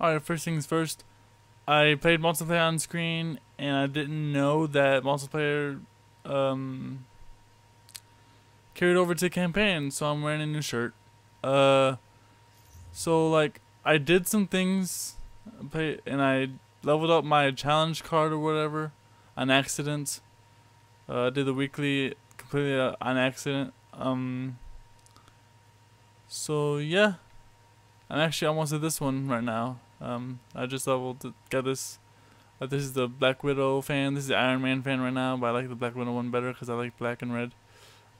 Alright, first things first. I played multiplayer on screen, and I didn't know that multiplayer um, carried over to campaign, so I'm wearing a new shirt. Uh, so like I did some things, and I leveled up my challenge card or whatever on accident. Uh, I did the weekly completely uh, on accident. Um. So yeah, I'm actually almost at this one right now. Um, I just leveled to get this. Uh, this is the Black Widow fan. This is the Iron Man fan right now, but I like the Black Widow one better because I like black and red.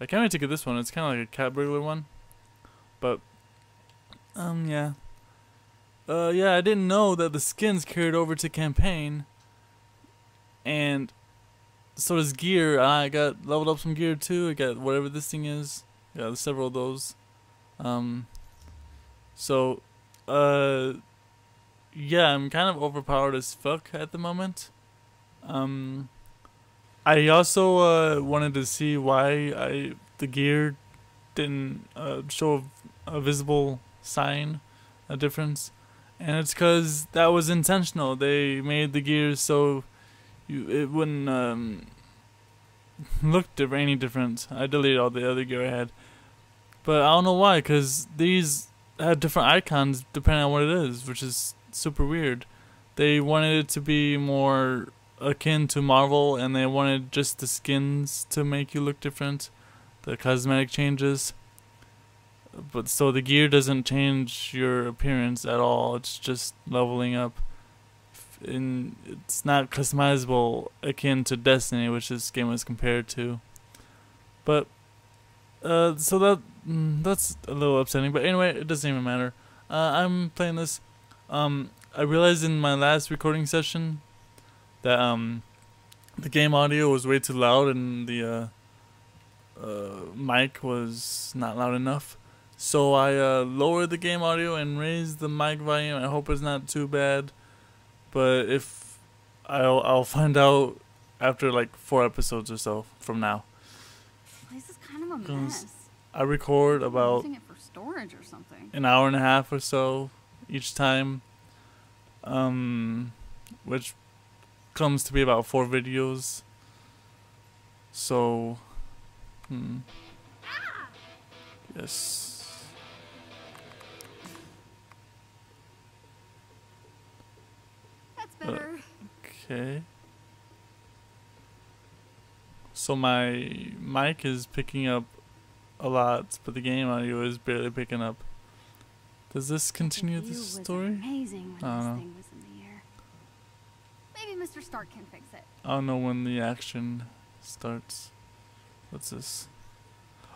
I can't wait to get this one. It's kind of like a cat burglar one, but um yeah. Uh yeah, I didn't know that the skins carried over to campaign, and so does gear. I got leveled up some gear too. I got whatever this thing is. got several of those. Um. So, uh yeah, I'm kind of overpowered as fuck at the moment. Um, I also uh, wanted to see why I the gear didn't uh, show a, visible sign, a difference, and it's because that was intentional. They made the gear so you it wouldn't um, look different, any different. I deleted all the other gear I had, but I don't know why. Cause these have different icons depending on what it is, which is super weird. They wanted it to be more akin to Marvel, and they wanted just the skins to make you look different, the cosmetic changes. But so the gear doesn't change your appearance at all. It's just leveling up. And it's not customizable akin to Destiny, which this game was compared to. But uh, so that mm, that's a little upsetting. But anyway, it doesn't even matter. Uh, I'm playing this um, I realized in my last recording session that um, the game audio was way too loud and the uh, uh, mic was not loud enough. So I uh, lowered the game audio and raised the mic volume. I hope it's not too bad, but if I'll I'll find out after like four episodes or so from now. This is kind of a mess. I record about storage or something. An hour and a half or so each time, um, which comes to be about four videos. So, hmm. Yes. That's better. Uh, okay. So my mic is picking up a lot, but the game audio is barely picking up. Does this continue the story? Amazing when this thing was in the air. Maybe Mr. Stark can fix it. I don't know when the action starts. What's this?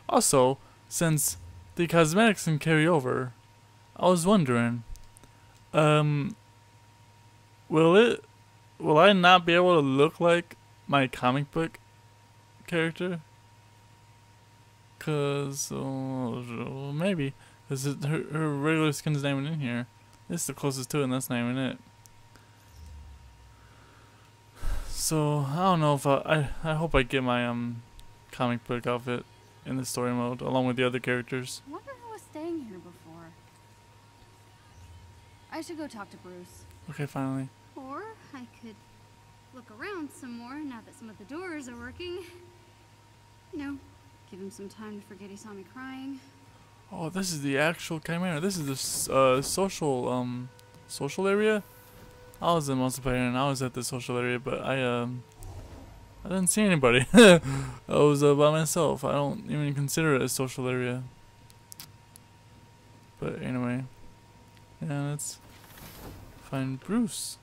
Also, since the cosmetics can carry over, I was wondering, um, will it, will I not be able to look like my comic book character? Cause, uh, maybe. Cause it, her, her regular skin's not even in here. This is the closest to it, and that's not even it. So I don't know if I, I I hope I get my um comic book outfit in the story mode along with the other characters. I wonder who was staying here before. I should go talk to Bruce. Okay, finally. Or I could look around some more now that some of the doors are working. You know, give him some time to forget he saw me crying. Oh, this is the actual Chimera. This is the uh, social um social area. I was in multiplayer and I was at the social area, but I um I didn't see anybody. I was uh, by myself. I don't even consider it a social area. But anyway, yeah, let's find Bruce.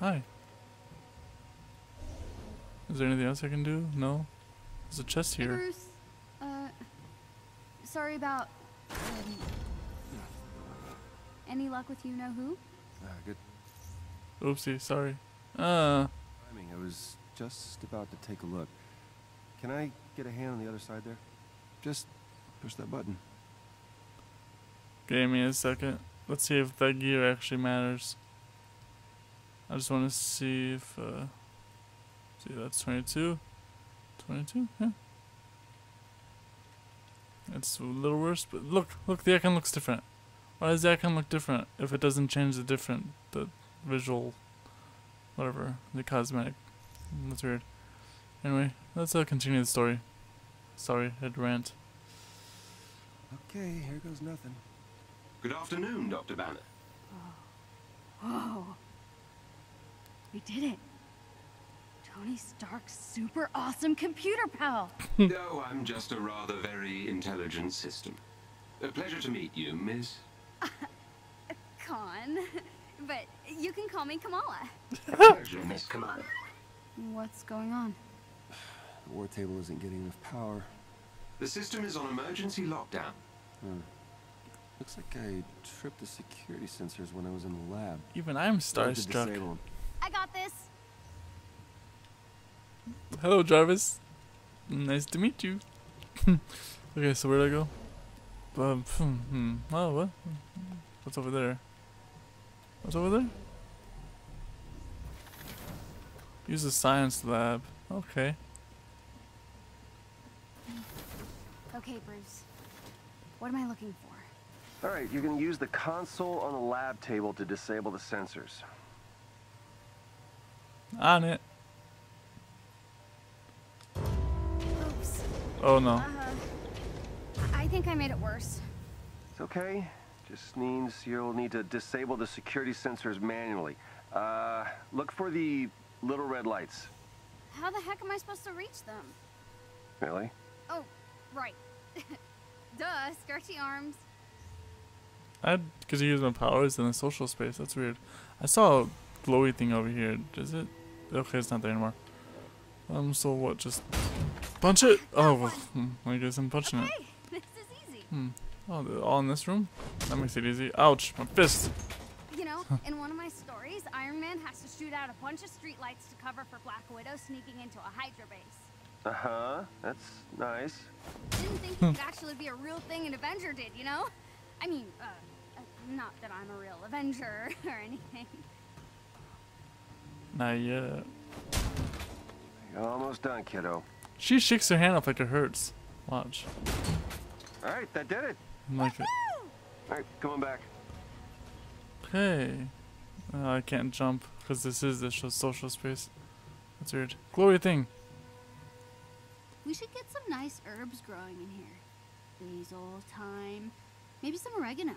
Hi. Is there anything else I can do? No. There's a chest here. Hey sorry about. Um, any luck with you know who? Uh, good. Oopsie, sorry. Uh. I I was just about to take a look. Can I get a hand on the other side there? Just push that button. Give me a second. Let's see if that gear actually matters. I just want to see if, uh, see that's 22. 22, yeah. It's a little worse, but look, look, the icon looks different. Why does the icon look different if it doesn't change the different the visual whatever the cosmetic? That's weird. Anyway, let's uh, continue the story. Sorry, I had rant. Okay, here goes nothing. Good afternoon, Dr. Banner. Whoa. We did it. Tony Stark's super awesome computer pal. no, I'm just a rather very intelligent system. A pleasure to meet you, Miss. Khan. But you can call me Kamala. A pleasure, Miss Kamala. What's going on? The war table isn't getting enough power. The system is on emergency lockdown. Hmm. Looks like I tripped the security sensors when I was in the lab. Even I'm Need to starstruck. disable 'em. I got this. Hello, Jarvis. Nice to meet you. okay, so where'd I go? Um, hmm, hmm. Oh, what? What's over there? What's over there? Use the science lab. Okay. Okay, Bruce. What am I looking for? All right, you can use the console on the lab table to disable the sensors. On it. Oh no. Uh, I think I made it worse. It's okay. Just means you'll need to disable the security sensors manually. Uh, look for the little red lights. How the heck am I supposed to reach them? Really? Oh, right. Duh, skirty arms. I because you use my powers in a social space. That's weird. I saw a glowy thing over here. Is it? Okay, it's not there anymore. Um, so what? Just punch it. Oh, well, hmm, I guess I'm punching it. This is easy. Hmm. Oh, all in this room. That makes it easy. Ouch! My fist. You know, in one of my stories, Iron Man has to shoot out a bunch of streetlights to cover for Black Widow sneaking into a Hydra base. Uh-huh. That's nice. Didn't think it could actually be a real thing an Avenger did, you know? I mean, uh, uh, not that I'm a real Avenger or anything. Not yet. You're almost done, kiddo. She shakes her hand off like it hurts. Watch. All right, that did it. I'm like it. All right, come on back. Okay. Uh, I can't jump because this is the social space. That's weird. Glory thing. We should get some nice herbs growing in here. Basil, thyme, maybe some oregano.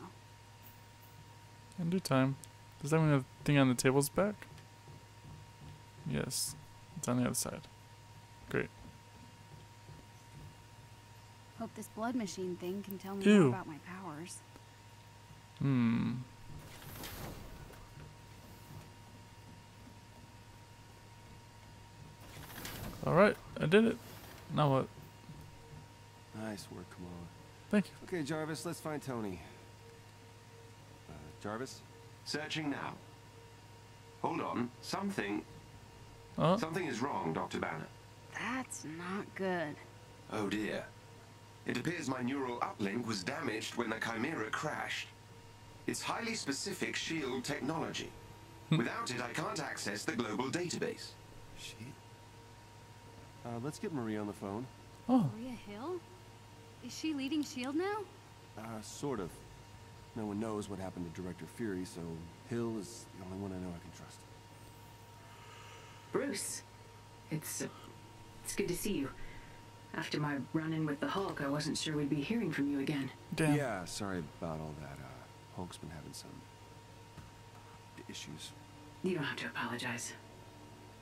In due time. Does that mean the thing on the table's back? Yes. It's on the other side. Great. Hope this blood machine thing can tell me Ew. more about my powers. Hmm. Alright, I did it. Now what? Nice work, Kamala. Thank you. Okay, Jarvis, let's find Tony. Uh, Jarvis? Searching now. Hold on. Something. Oh, Something is wrong, Dr. Banner. That's not good. Oh dear. It appears my neural uplink was damaged when the Chimera crashed. It's highly specific shield technology. Without it, I can't access the global database. She? Uh, let's get Maria on the phone. oh, Maria Hill? Is she leading S.H.I.E.L.D. now? Uh, sort of. No one knows what happened to Director Fury, so Hill is the only one I know I can trust. Bruce, it's uh, it's good to see you. After my run-in with the Hulk, I wasn't sure we'd be hearing from you again. damn. Yeah, sorry about all that. Uh, Hulk's been having some issues. You don't have to apologize.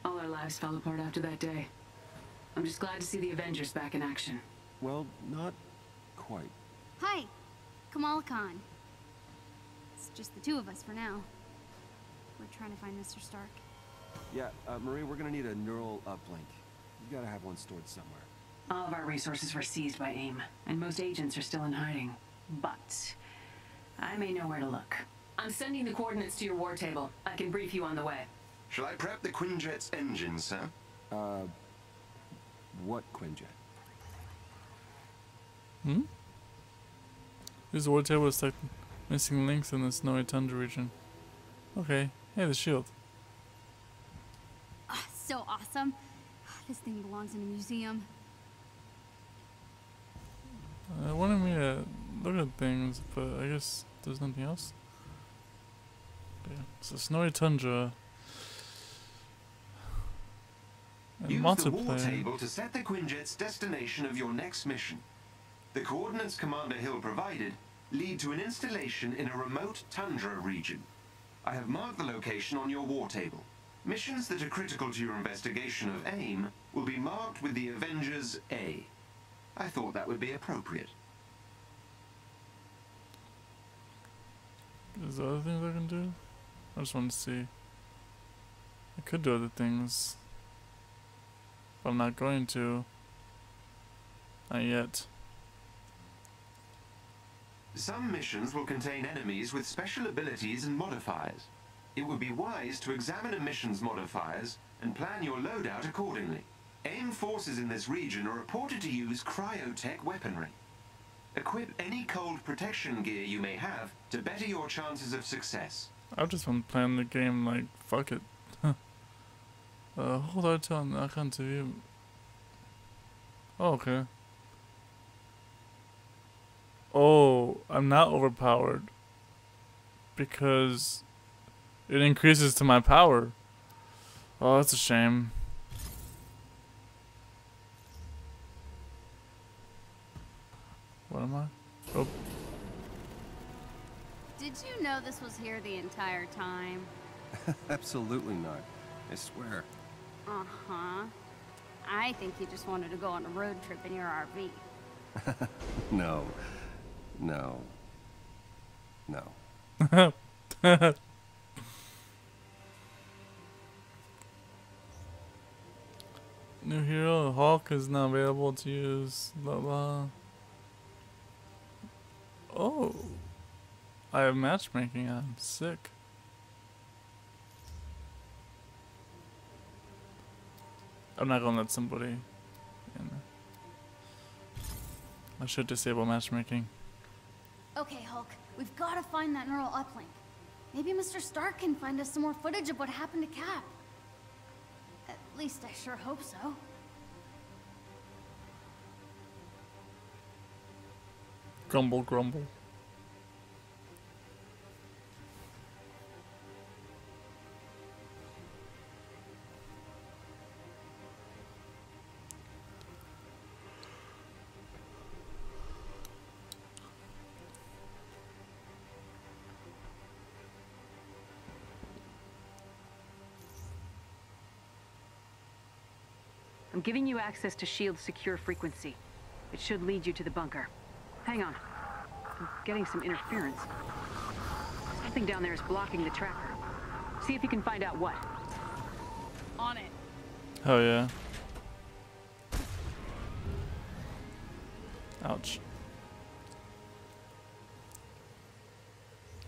All our lives fell apart after that day. I'm just glad to see the Avengers back in action. Well, not quite. Hi, Kamala Khan. It's just the two of us for now. We're trying to find Mr. Stark. Yeah, uh, Maria, we're gonna need a neural uplink. You gotta have one stored somewhere. All of our resources were seized by AIM, and most agents are still in hiding. But I may know where to look. I'm sending the coordinates to your war table. I can brief you on the way. Shall I prep the Quinjet's engine, sir? Uh, what Quinjet? Hmm? This war table is like missing links in the snowy tundra region. Okay. Hey, the shield. Ah, so awesome. This thing belongs in a museum. Uh, it wanted me to look at things, but I guess There's nothing else. Okay. It's a snowy tundra. And Use the war table to set the Quinjet's destination of your next mission. The coordinates Commander Hill provided lead to an installation in a remote tundra region. I have marked the location on your war table. Missions that are critical to your investigation of AIM will be marked with the Avengers A. I thought that would be appropriate. Is there other things I can do? I just want to see. I could do other things. But I'm not going to. Not yet. Some missions will contain enemies with special abilities and modifiers. It would be wise to examine a mission's modifiers and plan your loadout accordingly. AIM forces in this region are reported to use cryotech weaponry. Equip any cold protection gear you may have to better your chances of success. I've just been playing the game like, fuck it. uh, hold on I can't to you. Oh, okay. Oh, I'm not overpowered. Because it increases to my power. Oh, that's a shame. What am I? Oh, Did you know this was here the entire time? Absolutely not. I swear. Uh-huh. I think you just wanted to go on a road trip in your RV. No. No. No. New hero, Hulk is now available to use. Blah blah. Oh, I have matchmaking on. Sick. I'm not gonna let somebody. In. I should disable matchmaking. Okay, Hulk, we've got to find that neural uplink. Maybe Mr. Stark can find us some more footage of what happened to Cap. At least I sure hope so. Grumble, grumble. I'm giving you access to SHIELD's secure frequency. It should lead you to the bunker. Hang on. I'm getting some interference. Something down there is blocking the tracker. See if you can find out what. On it. Hell yeah. Ouch.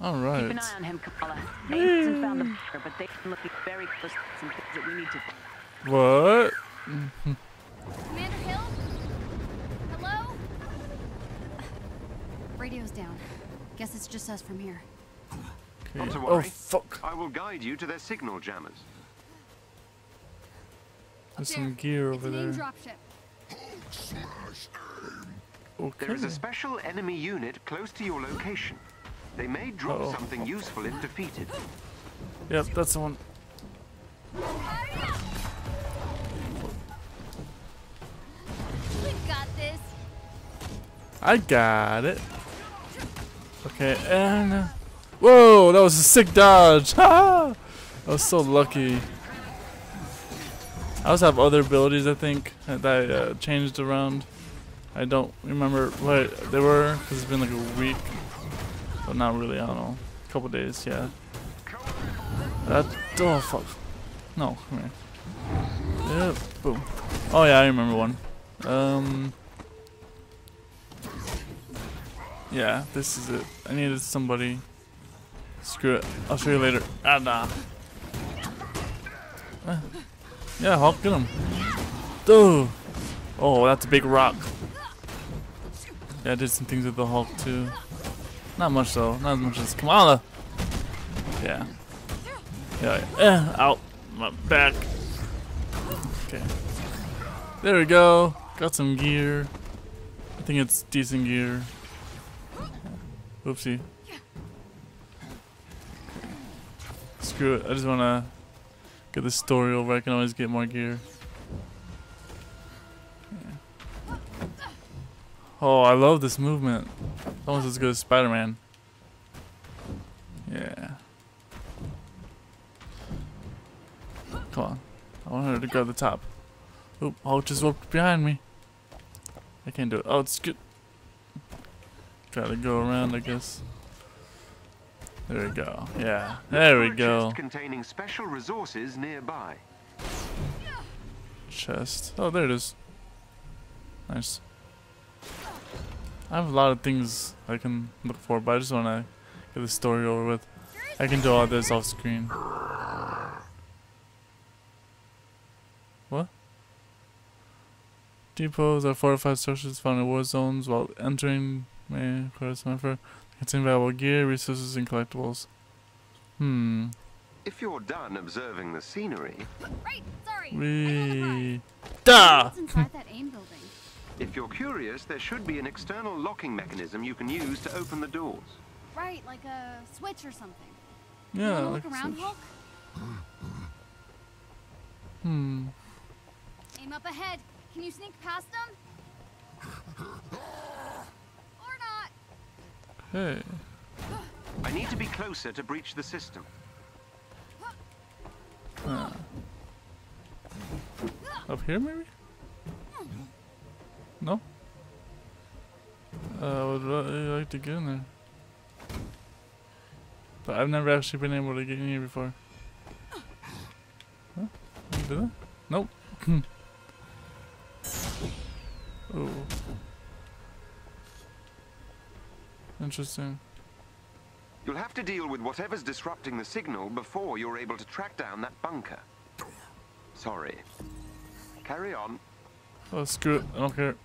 Alright. Keep an eye on him, Kamala. AIM hasn't found the bunker, but they've been looking very close to some things that we need to... What? Commander Hill? Hello? Radio's down. Guess it's just us from here. Okay. Not to Oh fuck. I will guide you to their signal jammers. There's There. some gear it's over there. Okay. There is a special enemy unit close to your location. They may drop Uh-oh. something useful if defeated. Yep, that's the one. We've got this. I got it. Okay, and uh, whoa, that was a sick dodge. I was so lucky. I also have other abilities, I think, that I uh, changed around. I don't remember what they were because it's been like a week, but not really. I don't know, a couple days, yeah. That oh fuck, no, come here. Yep, boom. Oh yeah, I remember one. Um. Yeah, this is it. I needed somebody. Screw it. I'll show you later. Ah, nah. Ah. Yeah, Hulk, get him. Oh, that's a big rock. Yeah, I did some things with the Hulk too. Not much though. Not as much as Kamala. Yeah. Yeah. Eh, out. My back. Okay. There we go. Got some gear. I think it's decent gear. Oopsie. Screw it. I just want to get this story over. I can always get more gear. Yeah. Oh, I love this movement. Almost as good as Spider-Man. Yeah. Come on. I want her to go to the top. Oop, oh, just walked behind me. I can't do it. Oh, it's good. Gotta go around, I guess. There we go. Yeah. There we go. chest containing special resources nearby. Chest. Oh, there it is. Nice. I have a lot of things I can look for, but I just want to get the story over with. I can do all this off screen. What? Depots are fortified structures found in war zones while entering may require some effort. Contain valuable gear, resources, and collectibles. Hmm. If you're done observing the scenery, Right, sorry. I know the prize. We. Da! What's inside that AIM building? if you're curious, there should be an external locking mechanism you can use to open the doors. Right, like a switch or something. Yeah. Wanna like look around, such. Hulk? Hmm. Aim up ahead. Can you sneak past them? Hey. I need to be closer to breach the system. Up here, maybe? No? Uh, I would really like to get in there. But I've never actually been able to get in here before. Huh? Did I? Nope. Interesting. You'll have to deal with whatever's disrupting the signal before you're able to track down that bunker. Sorry. Carry on. Oh, screw it. I don't care.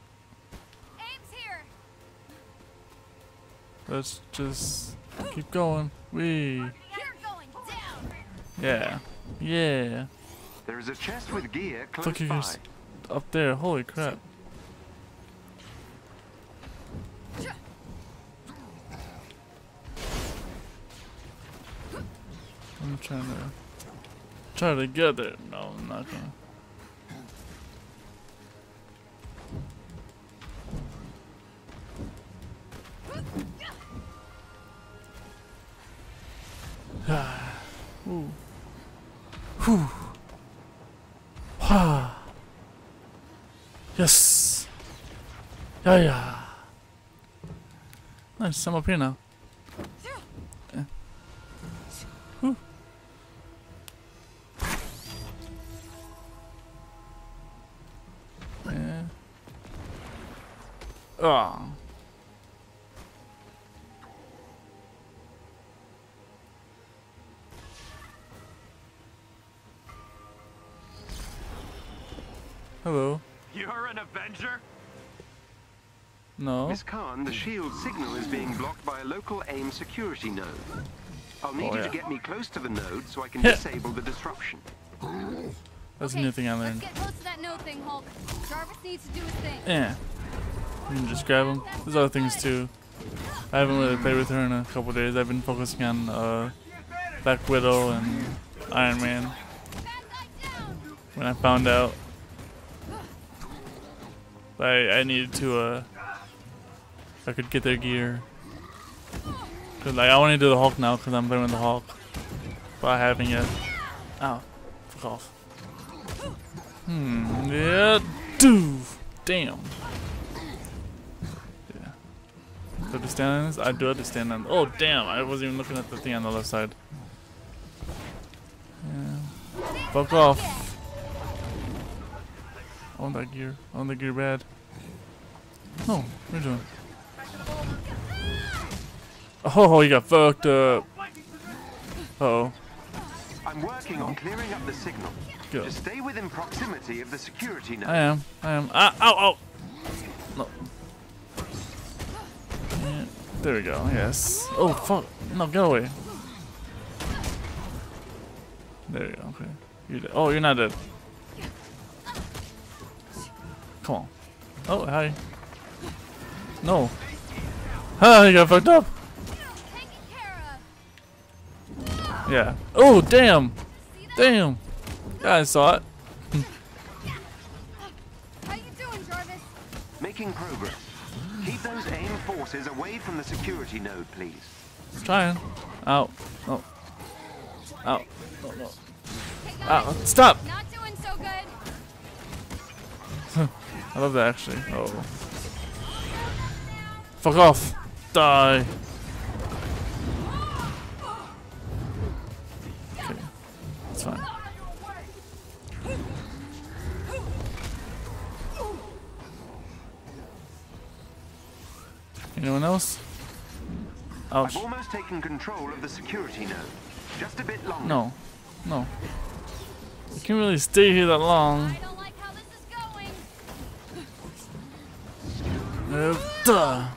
Aim's here. Let's just keep going. We. You're going down. Yeah. Yeah. There is a chest with gear close Look at by. Up there. Holy crap. Trying to try to get there. No, I'm not gonna. Ooh. Ah. Yes. Yeah, yeah. Nice, I'm up here now. Oh. Hello. You're an Avenger? No. Miss Khan, the shield signal is being blocked by a local AIM security node. I'll need Oh, you to get me close to the node so I can disable the disruption. That's a okay, new thing I learned. Let's learned. get close to that node thing, Hulk. Jarvis needs to do his thing. Yeah. Can just grab them. There's other things too. I haven't really played with her in a couple days. I've been focusing on uh, Black Widow and Iron Man. When I found out, I I needed to uh, I could get their gear. Cause like I want to do the Hulk now because I'm playing with the Hulk, but I haven't yet. Ow, fuck off. Hmm. Yeah. Do. Damn. Do I have to stand on this? I do have to stand on. Oh damn! I wasn't even looking at the thing on the left side. Yeah. Fuck off. Want that gear. Want the gear bad. Oh, what are you doing? Oh, you got fucked up. Uh oh. I'm working on clearing up the signal. Go. Just stay within proximity of the security node. I am. I am. Ah, ow, ow. No. Yeah, there we go. Yes. Oh, fuck. No, get away. There you go. Okay. You're dead. Oh, you're not dead. Come on. Oh, hi. No. Ah, you got fucked up. Taken care of. Yeah. Oh, damn. Damn. Yeah, I saw it. How you doing, Jarvis? Making progress. Keep those AIM forces away from the security node, please. Trying. Ow. Oh. Ow. No, no. Hey, guys, Ow. Stop. Not doing so good. I love that actually. Oh. Fuck off. Die. Ouch. I've almost taken control of the security node. Just a bit longer. No. No. You can't really stay here that long. I like how this is going. Uh, duh.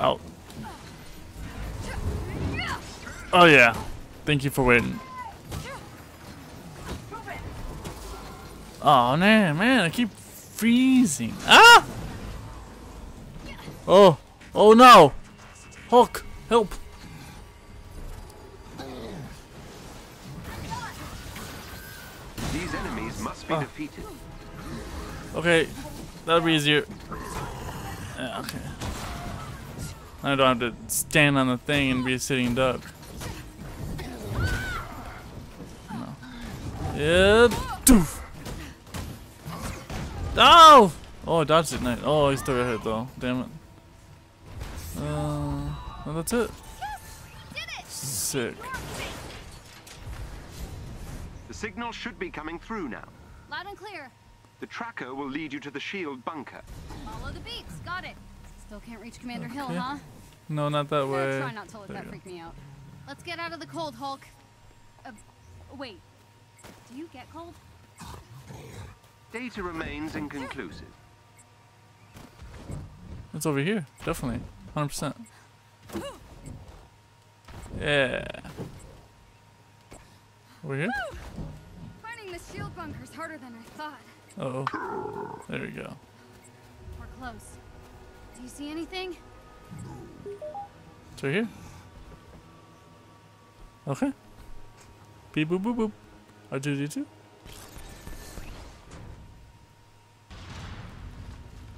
Out. Oh yeah. Thank you for waiting. Oh man, man, I keep freezing. Ah! Oh, oh no! Hulk, help! These enemies must be Ah. defeated. Okay, that'll be easier. Yeah, okay. I don't have to stand on the thing and be a sitting duck. No. Yeah, doof. Oh! Oh, I dodged it. Nice. Oh, he still got hit though. Damn it. Well, that's it. Sick. The signal should be coming through now. Loud and clear. The tracker will lead you to the shield bunker. Follow the beats. Got it. Still can't reach Commander Hill, huh? No, not that way. try not to let there that freak me out. Let's get out of the cold, Hulk. Uh, wait. Do you get cold? Data remains inconclusive. It's over here, definitely, hundred percent. Yeah. Over here. Finding the shield bunker's harder than I thought. Uh oh. There we go. We're close. Do you see anything? It's right here. Okay. Beep boop boop boop. R two D two.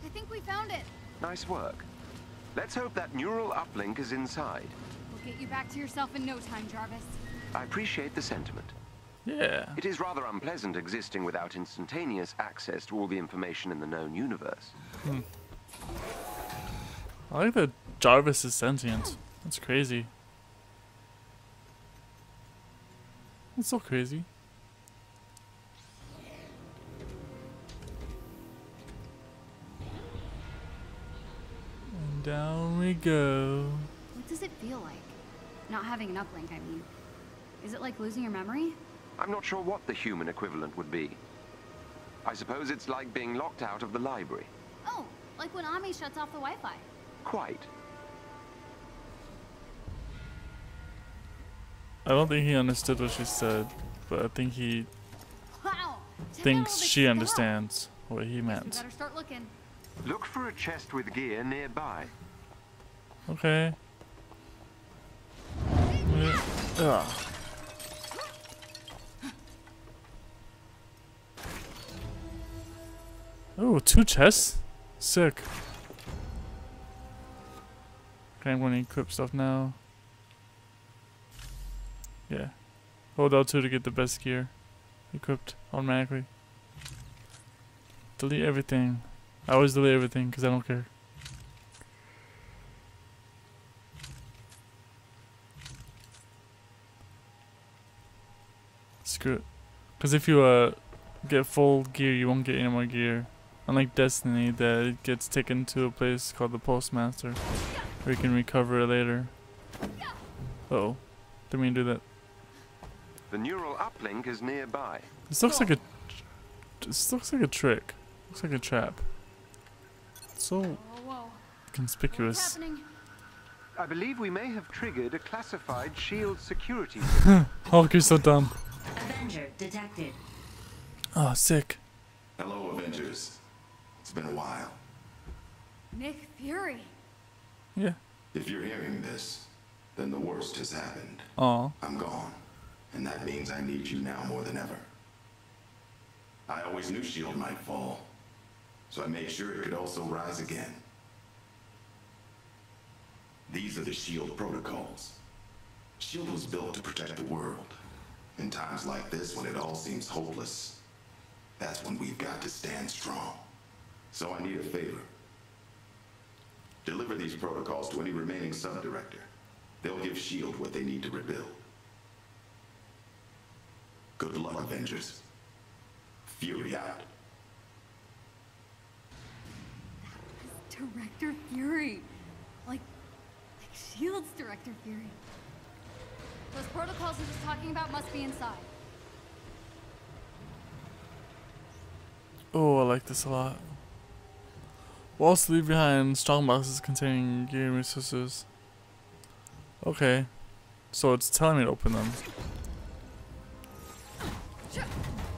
I think we found it. Nice work. Let's hope that neural uplink is inside. We'll get you back to yourself in no time, Jarvis. I appreciate the sentiment. Yeah. It is rather unpleasant existing without instantaneous access to all the information in the known universe. Hmm. I like that Jarvis is sentient. That's crazy. It's so crazy. Down we go. What does it feel like? Not having an uplink, I mean. Is it like losing your memory? I'm not sure what the human equivalent would be. I suppose it's like being locked out of the library. Oh, like when Ami shuts off the Wi-Fi. Quite. I don't think he understood what she said, but I think he Wow. Thinks out all this she stuff. understands what he We meant. Better start looking. Look for a chest with gear nearby. Okay. Yeah. Ah. Ugh. Oh, two chests? Sick. Okay, I'm gonna equip stuff now. Yeah. Hold L2 to get the best gear. Equipped automatically. Delete everything. I always delete everything because I don't care. Screw it. Because if you uh get full gear, you won't get any more gear. Unlike Destiny, that it gets taken to a place called the Postmaster, where you can recover it later. Uh oh, didn't mean to do that. The neural uplink is nearby. This looks like a. This looks like a trick. Looks like a trap. So oh, Whoa, whoa. What's conspicuous. I believe we may have triggered a classified shield security. Hulk, oh, you're so dumb. Avenger detected. Oh, sick. Hello, Avengers. It's been a while. Nick Fury. Yeah. If you're hearing this, then the worst has happened. Aw. I'm gone, and that means I need you now more than ever. I always knew S.H.I.E.L.D. might fall, so I made sure it could also rise again. These are the S.H.I.E.L.D. protocols. S.H.I.E.L.D. was built to protect the world. In times like this, when it all seems hopeless, that's when we've got to stand strong. So I need a favor. Deliver these protocols to any remaining sub-director. They'll give S.H.I.E.L.D. what they need to rebuild. Good luck, Avengers. Fury out. Director Fury. Like, like Shield's Director Fury. Those protocols he was talking about must be inside. Oh, I like this a lot. We'll also leave behind strong boxes containing gear and resources. Okay. So it's telling me to open them.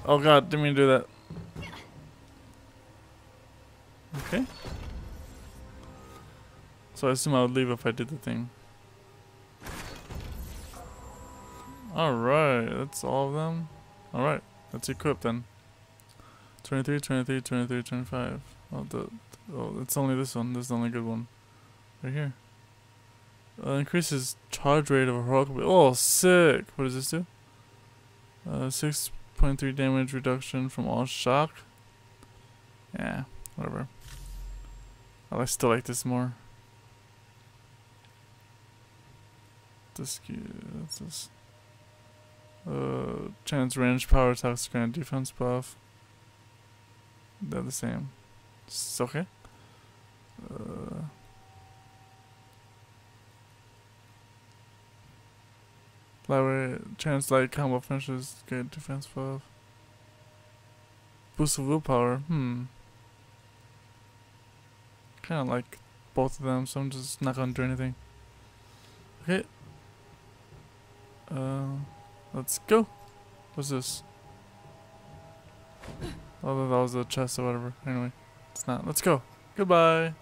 Oh god, didn't mean to do that. Okay. So I assume I would leave if I did the thing. Alright, that's all of them. Alright, let's equip then. 23, 23, 23, 25. Oh, the, oh, it's only this one. This is the only good one. Right here. Uh, increases charge rate of a heroic. Oh, sick! What does this do? Uh, 6.3 damage reduction from all shock. Yeah, whatever. I still like this more. This, what's this? Uh, chance range power attacks grant defense buff. They're the same. It's okay. Uh, Library chance like combo finishes get defense buff. Boost of willpower. Hmm. Kind of like both of them, so I'm just not gonna do anything. Okay. Uh, let's go. What's this? Oh, that was a chest or whatever. Anyway, it's not. Let's go. Goodbye.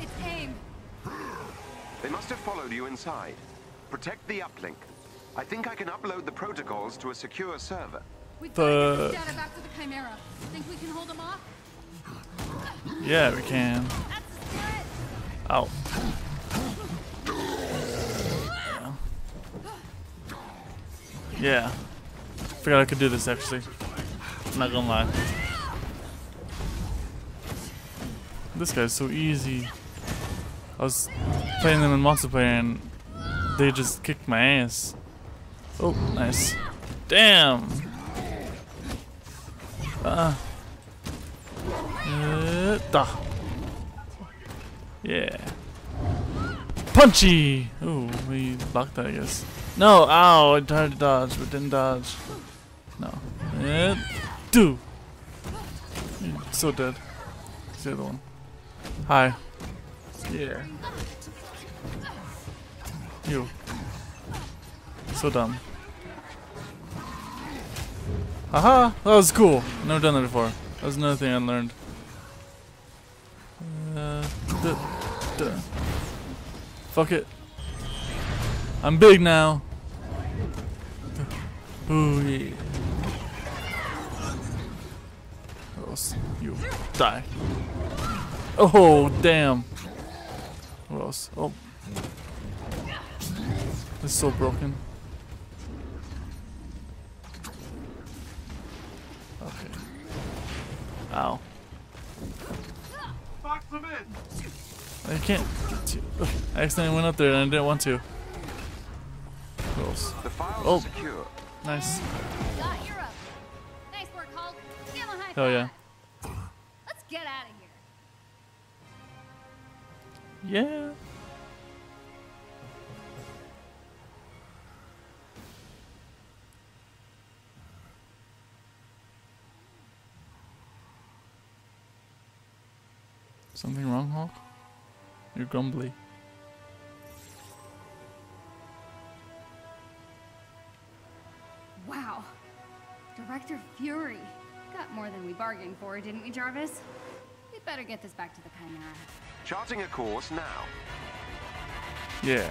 It's AIM. They must have followed you inside. Protect the uplink. I think I can upload the protocols to a secure server. We've got to get The- data back to the Chimera. Think we can hold them off? Yeah, we can. That's the Yeah. Forgot I could do this actually. I'm Not gonna lie. This guy's so easy. I was playing them in multiplayer and they just kicked my ass. Oh, nice. Damn. Uh. Uh, duh. Yeah. Punchy! Ooh, we blocked that, I guess. No, ow, I tried to dodge, but didn't dodge. No. Yeah. Do! So dead. It's the other one. Hi. Yeah. You. So dumb. Haha! That was cool. Never done that before. That was another thing I learned. Uh, duh, duh. Fuck it. I'm big now. Ooh yeah. You die. Oh damn. What else? Oh. It's so broken. Can't get to. Ugh, I accidentally went up there and I didn't want to. What? The files Oh. secure. Nice. Got you're up. Nice work, Hulk. Give him a high Hell yeah. Let's get out of here. Yeah. Something wrong, Hulk? You're grumbly. Wow. Director Fury. Got more than we bargained for, didn't we, Jarvis? We'd better get this back to the Chimera. Charting a course now. Yeah.